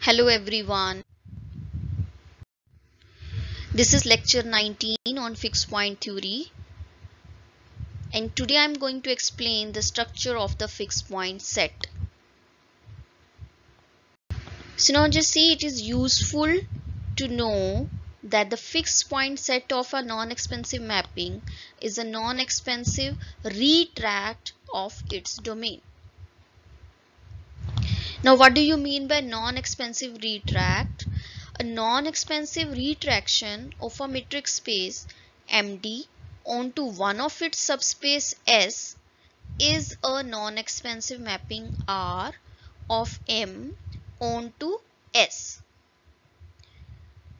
Hello everyone. This is lecture 19 on fixed point theory and today I am going to explain the structure of the fixed point set. So now just see it is useful to know that the fixed point set of a non-expansive mapping is a non-expansive retract of its domain. Now what do you mean by non-expansive retract? A non-expansive retraction of a metric space MD onto one of its subspace S is a non-expansive mapping R of M onto S.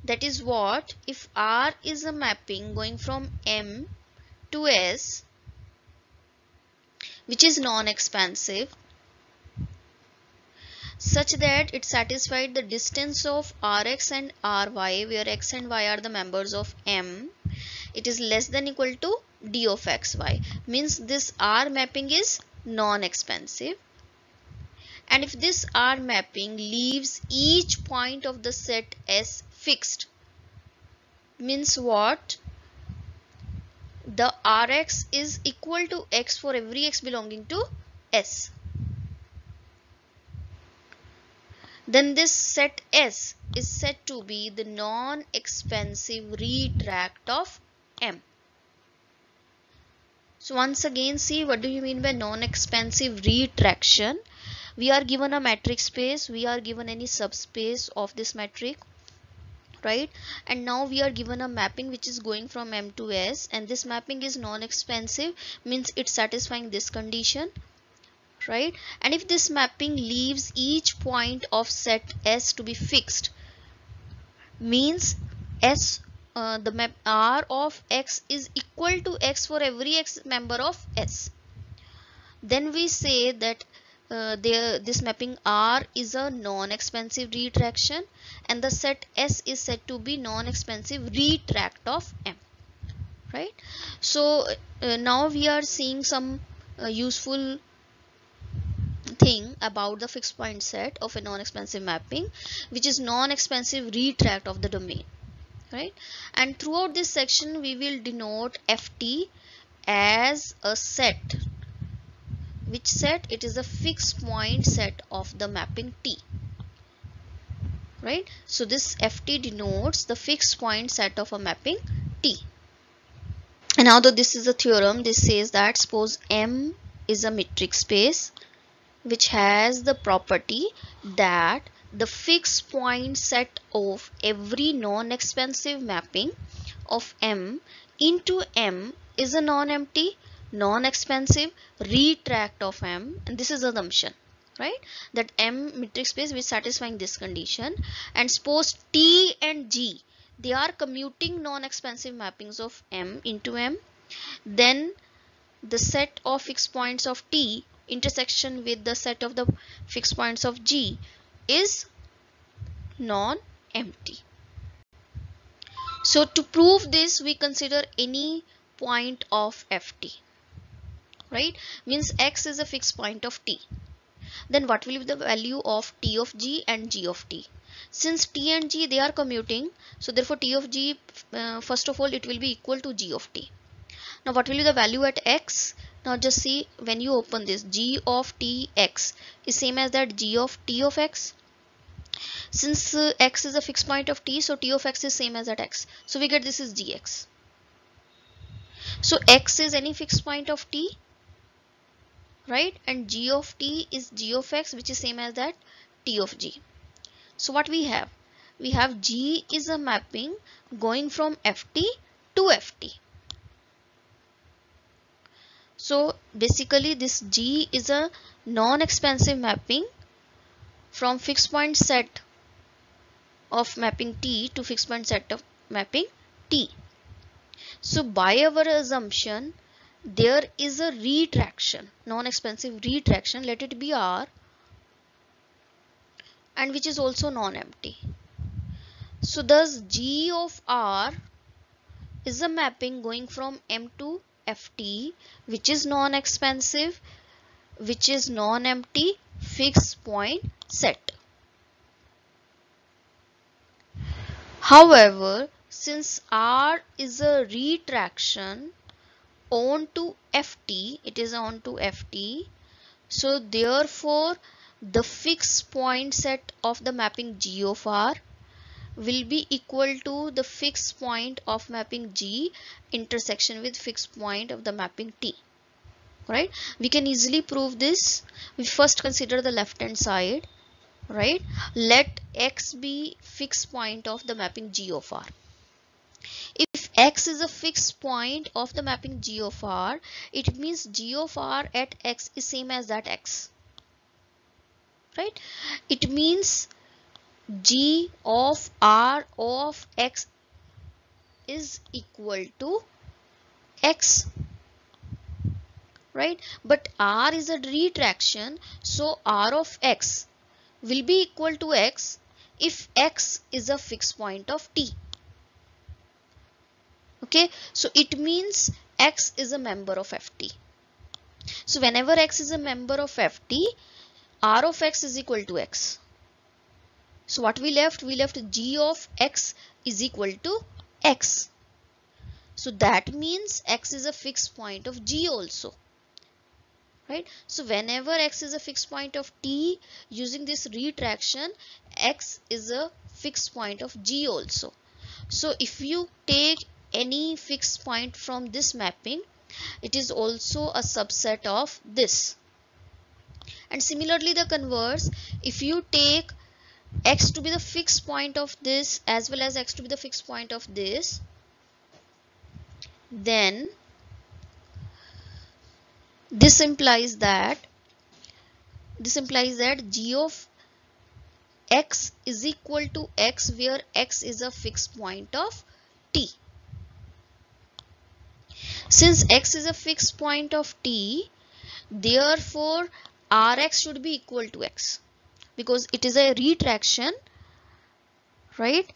That is what if R is a mapping going from M to S which is non-expansive such that it satisfied the distance of Rx and Ry where x and y are the members of M. It is less than equal to d of xy means this R mapping is non-expansive. and if this R mapping leaves each point of the set S fixed means what? The Rx is equal to x for every x belonging to S then this set S is said to be the non-expansive retract of M. So once again see what do you mean by non-expansive retraction? We are given a metric space, we are given any subspace of this metric right and now we are given a mapping which is going from M to S and this mapping is non-expansive means it's satisfying this condition right? And if this mapping leaves each point of set S to be fixed means S uh, the map R of X is equal to X for every X member of S. Then we say that uh, there this mapping R is a non-expansive retraction and the set S is said to be non-expansive retract of M right? So uh, now we are seeing some uh, useful thing about the fixed point set of a non-expansive mapping which is non-expansive retract of the domain right? And throughout this section we will denote ft as a set. Which set? It is a fixed point set of the mapping t right? So this ft denotes the fixed point set of a mapping t. And that this is a theorem this says that suppose m is a metric space which has the property that the fixed point set of every non-expansive mapping of M into M is a non-empty non-expansive retract of M. And this is assumption right? That M metric space which satisfying this condition. And suppose T and G they are commuting non-expansive mappings of M into M. Then the set of fixed points of T intersection with the set of the fixed points of G is non-empty. So to prove this we consider any point of ft right? Means x is a fixed point of t. Then what will be the value of t of g and g of t? Since t and g they are commuting so therefore t of g uh, first of all it will be equal to g of t. Now what will be the value at x now just see when you open this g of t x is same as that g of t of x. Since uh, x is a fixed point of t so t of x is same as that x. So we get this is gx so x is any fixed point of t right? And g of t is g of x which is same as that t of g. So what we have? We have g is a mapping going from ft to ft so basically this G is a non-expansive mapping from fixed point set of mapping T to fixed point set of mapping T. So by our assumption there is a retraction non-expansive retraction let it be R and which is also non-empty. So thus G of R is a mapping going from M to ft which is non-expansive, which is non-empty fixed point set However, since R is a retraction onto Ft, it is onto Ft. So therefore, the fixed point set of the mapping G of R will be equal to the fixed point of mapping G intersection with fixed point of the mapping T. Right? We can easily prove this. We first consider the left hand side. Right? Let X be fixed point of the mapping G of R. If X is a fixed point of the mapping G of R, it means G of R at X is same as that X right it means g of r of x is equal to x right? But r is a retraction so r of x will be equal to x if x is a fixed point of t okay? So it means x is a member of ft so whenever x is a member of ft r of x is equal to x. So what we left? We left g of x is equal to x. So that means x is a fixed point of g also. Right. So whenever x is a fixed point of t using this retraction x is a fixed point of g also. So if you take any fixed point from this mapping it is also a subset of this and similarly the converse if you take x to be the fixed point of this as well as x to be the fixed point of this then this implies that this implies that g of x is equal to x where x is a fixed point of t. Since x is a fixed point of t therefore Rx should be equal to X because it is a retraction right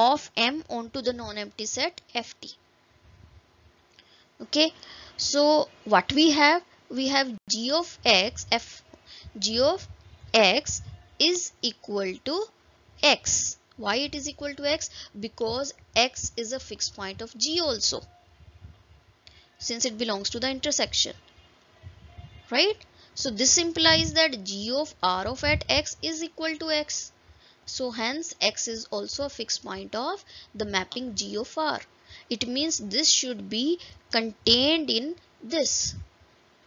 of M onto the non-empty set Ft. Okay, so what we have? We have g of x f g of x is equal to x. Why it is equal to x? Because x is a fixed point of g also since it belongs to the intersection right so this implies that g of r of at x is equal to x. So hence x is also a fixed point of the mapping g of r. It means this should be contained in this.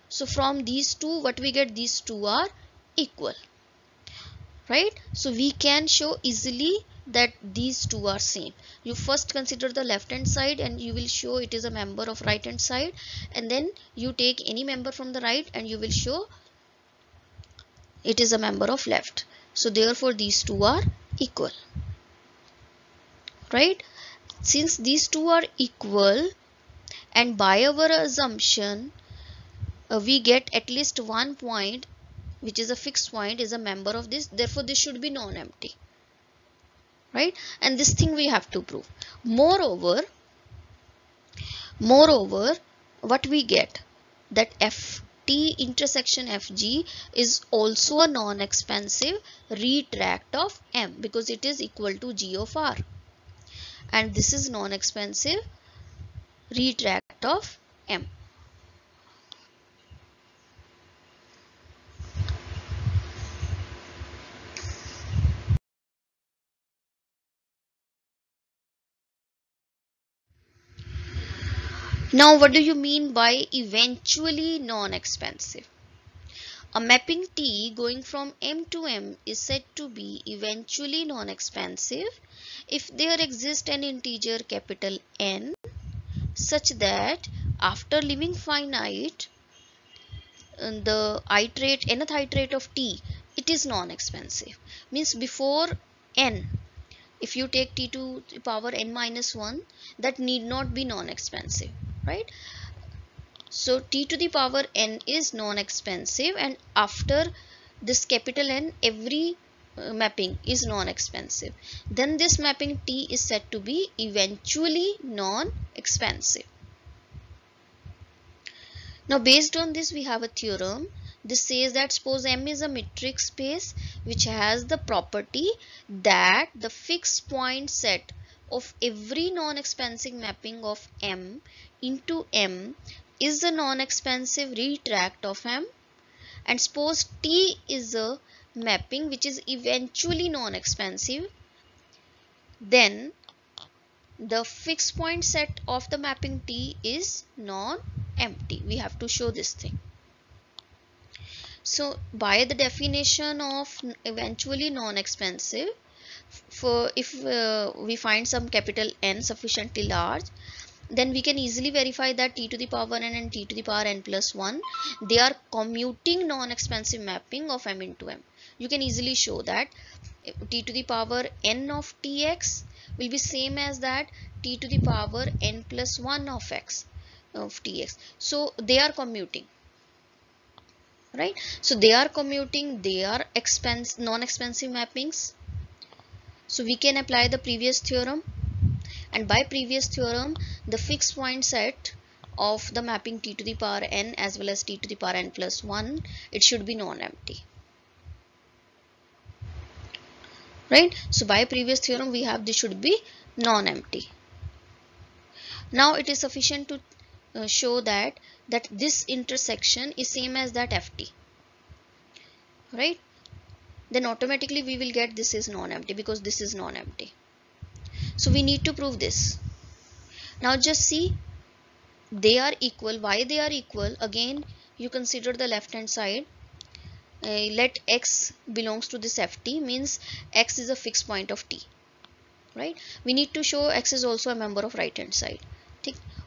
So from these two what we get these two are equal. Right. So we can show easily that these two are same you first consider the left hand side and you will show it is a member of right hand side and then you take any member from the right and you will show it is a member of left. So therefore these two are equal. Right? Since these two are equal and by our assumption uh, we get at least one point which is a fixed point is a member of this therefore this should be non-empty. Right? And this thing we have to prove. Moreover moreover what we get? That f T intersection FG is also a non-expansive retract of M because it is equal to G of R. And this is non-expansive retract of M. Now what do you mean by eventually non-expansive? A mapping T going from M to M is said to be eventually non-expansive if there exists an integer capital N such that after leaving finite uh, the iterate nth iterate of T it is non-expansive means before N if you take T to the power N minus 1 that need not be non-expansive right? So t to the power n is non-expansive and after this capital N every uh, mapping is non-expansive. Then this mapping t is said to be eventually non-expansive. Now based on this we have a theorem. This says that suppose M is a metric space which has the property that the fixed point set of every non-expansive mapping of M into M is the non-expansive retract of M and suppose T is a mapping which is eventually non-expansive then the fixed point set of the mapping T is non-empty. We have to show this thing. So by the definition of eventually non-expansive, for if uh, we find some capital N sufficiently large, then we can easily verify that t to the power n and t to the power n plus 1 they are commuting non-expansive mapping of m into m. You can easily show that t to the power n of tx will be same as that t to the power n plus 1 of x of tx so they are commuting right? So they are commuting they are expense non-expansive mappings so we can apply the previous theorem. And by previous theorem the fixed point set of the mapping t to the power n as well as t to the power n plus 1 it should be non-empty. Right? So by previous theorem we have this should be non-empty. Now it is sufficient to uh, show that that this intersection is same as that ft right then automatically we will get this is non-empty because this is non-empty. So we need to prove this. Now just see they are equal. Why they are equal? Again you consider the left hand side. Uh, let x belongs to this ft means x is a fixed point of t right? We need to show x is also a member of right hand side.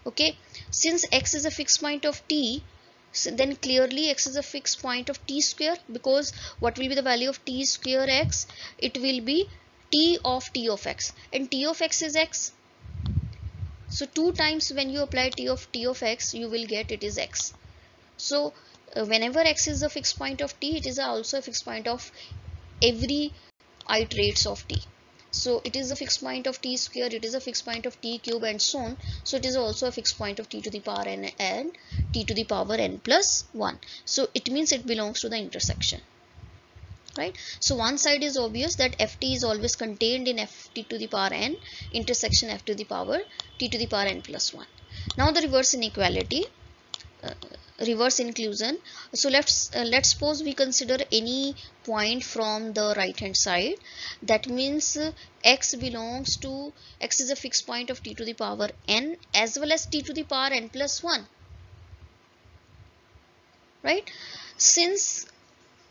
Okay. Since x is a fixed point of t so then clearly x is a fixed point of t square because what will be the value of t square x? It will be t of t of x. And t of x is x. So two times when you apply t of t of x you will get it is x. So uh, whenever x is a fixed point of t it is also a fixed point of every iterates of t so it is a fixed point of t square it is a fixed point of t cube and so on. So it is also a fixed point of t to the power n and t to the power n plus 1 so it means it belongs to the intersection right? So one side is obvious that ft is always contained in ft to the power n intersection f to the power t to the power n plus 1 now the reverse inequality reverse inclusion. So let's uh, let's suppose we consider any point from the right hand side. That means uh, x belongs to x is a fixed point of t to the power n as well as t to the power n plus 1 right? Since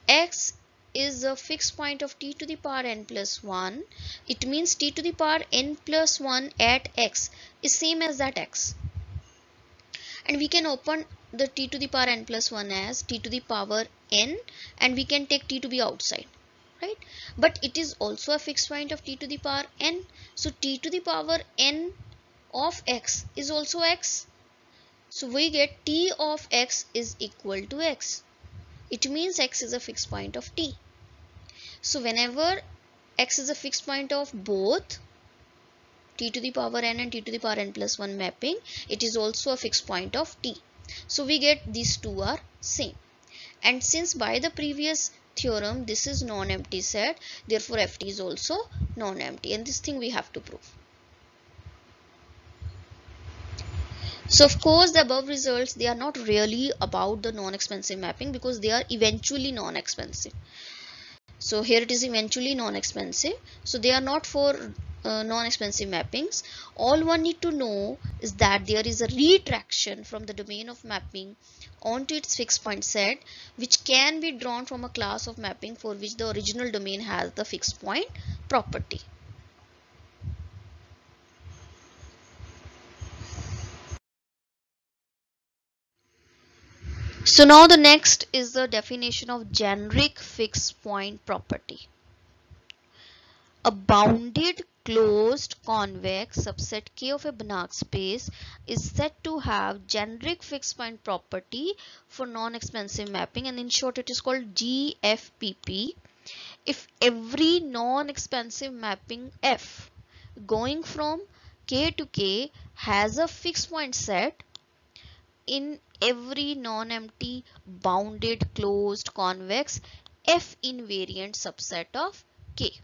x is a fixed point of t to the power n plus 1 it means t to the power n plus 1 at x is same as that x. And we can open the t to the power n plus 1 as t to the power n and we can take t to be outside right? But it is also a fixed point of t to the power n. So t to the power n of x is also x. So we get t of x is equal to x. It means x is a fixed point of t. So whenever x is a fixed point of both t to the power n and t to the power n plus 1 mapping it is also a fixed point of t so we get these two are same. And since by the previous theorem this is non-empty set therefore ft is also non-empty and this thing we have to prove. So of course the above results they are not really about the non-expansive mapping because they are eventually non-expansive. So here it is eventually non-expansive. So they are not for uh, non-expansive mappings all one need to know is that there is a retraction from the domain of mapping onto its fixed point set which can be drawn from a class of mapping for which the original domain has the fixed point property So now the next is the definition of generic fixed point property. A bounded closed convex subset K of a Banach space is said to have generic fixed point property for non-expansive mapping and in short it is called GFPP if every non-expansive mapping F going from K to K has a fixed point set in every non-empty bounded closed convex f invariant subset of k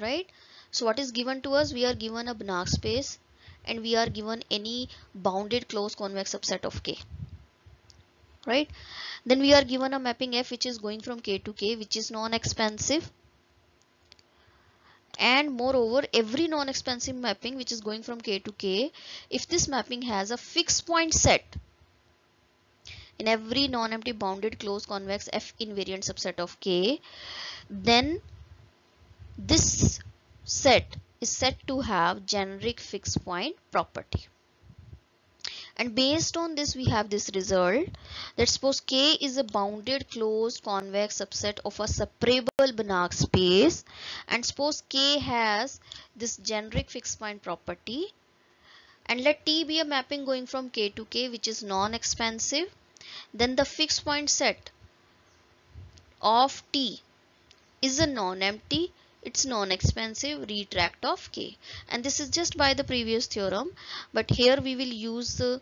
right? So what is given to us we are given a Banach space and we are given any bounded closed convex subset of k right? Then we are given a mapping f which is going from k to k which is non-expansive. And moreover every non-expansive mapping which is going from k to k if this mapping has a fixed point set in every non-empty bounded closed convex f invariant subset of k then this set is said to have generic fixed point property. And based on this we have this result that suppose K is a bounded closed convex subset of a separable Banach space and suppose K has this generic fixed point property and let T be a mapping going from K to K which is non-expansive then the fixed point set of T is a non-empty it's non-expansive retract of k and this is just by the previous theorem but here we will use uh,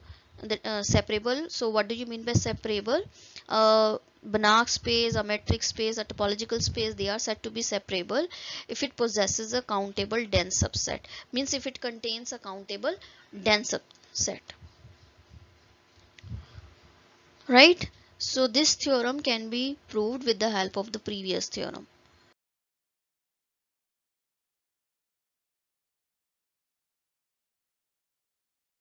the uh, separable so what do you mean by separable uh, Banach space, a metric space, a topological space, they are said to be separable if it possesses a countable dense subset. Means if it contains a countable dense subset. Right? So this theorem can be proved with the help of the previous theorem.